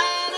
I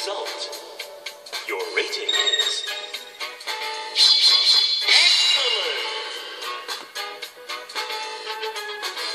Result. Your rating is